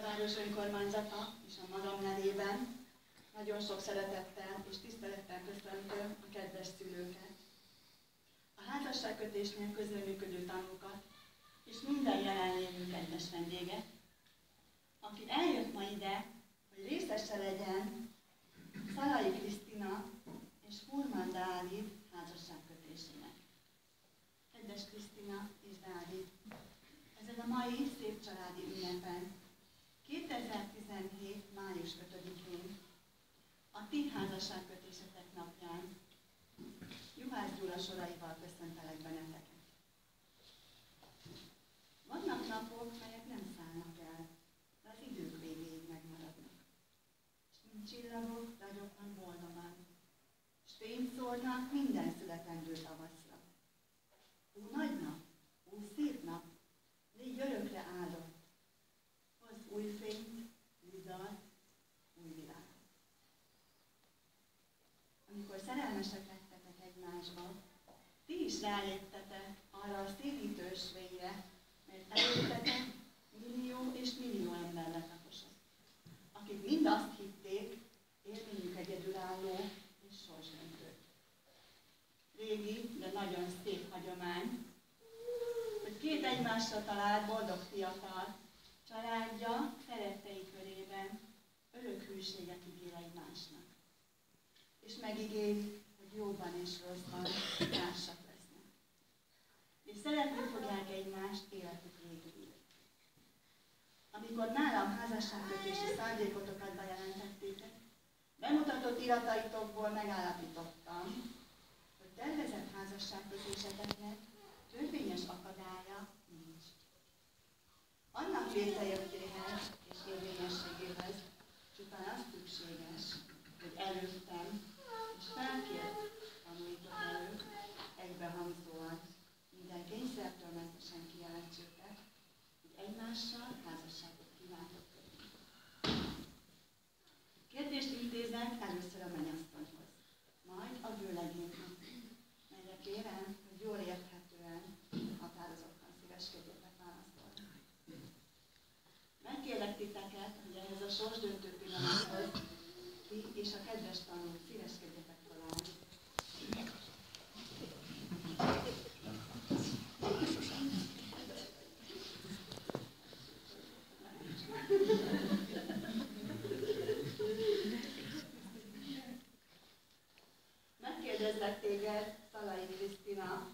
város önkormányzata és a magam nevében nagyon sok szeretettel és tisztelettel köszöntöm a kedves szülőket, a házasságkötésnél közreműködő tanúkat, és minden jelenlévő kedves vendéget, aki eljött ma ide, hogy részese legyen Szalai Krisztina és Furman Dávid házasságkötésének. Kedves Krisztina és Dávid, ezen a mai szép családi ünnepen, 2017. május 5-én, a ti házasságkötésetek napján, Juhász Gyula soraival köszöntelek benneteket. Vannak napok, melyek nem szállnak el, de az idők végéig megmaradnak. És mint csillagok, ragyognak boldogan, és fényt minden születendő tavaszra. Ó, nagy rájöttetek arra a szélítő ösvényre, mert előttetek millió és millió ember letaposott, akik mind azt hitték, élményük egyedülálló és sorsdöntő. Régi, de nagyon szép hagyomány, hogy két egymásra talált boldog fiatal, családja, szerettei körében örök hűséget ígér egymásnak. És megígéri, hogy jóban és rosszban társak szeretni fogják egymást életük végéig. Amikor nálam házasságkötési szándékotokat bejelentettétek, bemutatott irataitokból megállapítottam, hogy tervezett házasságkötéseteknek törvényes akadálya nincs. Annak létrejöttéhez titeket, hogy ehhez a sorsdöntő pillanathoz ti és a kedves tanulók szíveskedjetek találni. Megkérdezlek téged, Szalai Krisztina,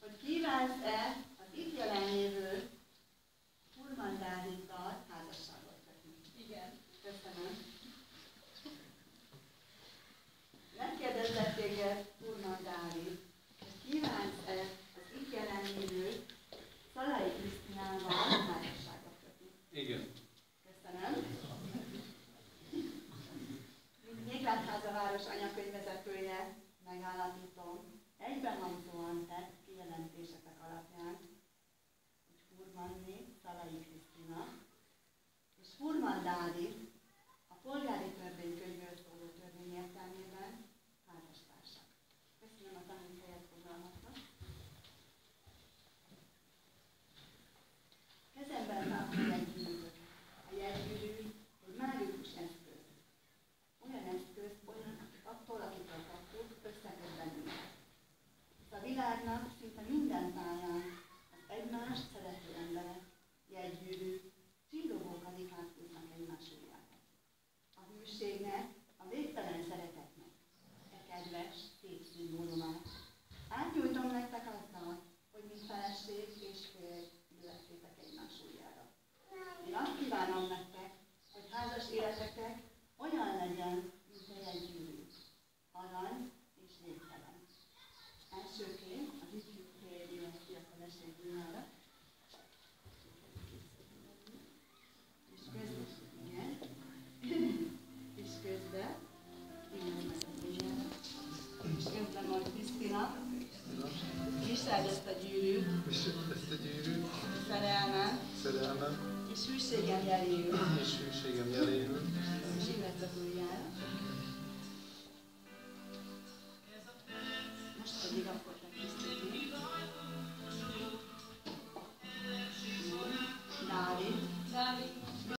hogy kívánsz-e az itt jelenlévő Furman Dáviddal házasságot kötni? Igen. Köszönöm. Megkérdezlek téged, Furman Dávid, hogy kívánsz-e az itt jelenlévő Szalai Krisztinával házasságot kötni? Igen. Köszönöm. Mint Nyéklátháza város anyakönyvvezetője megállapítom, egybehangzóan tett kijelentésetek alapján, hogy Furmanné Szalai Krisztina és Furman Dávid a polgári minden táján az egymást szerető emberek, jegygyűrű, csillogó kadikát húznak egymás ujjára. A hűségnek, a végtelen szeretetnek, e kedves, szép szimbólumát. Átnyújtom nektek azzal, hogy mint feleség és férj ülessétek egymás ujjára. Én azt kívánom nektek, hogy házas életetek Ország ezt a gyűrűt, és ezt a gyűrűt, Szerelmem. Szerelmem. és hűségem jeléül, és hűségem jeléül, és illetve újjára,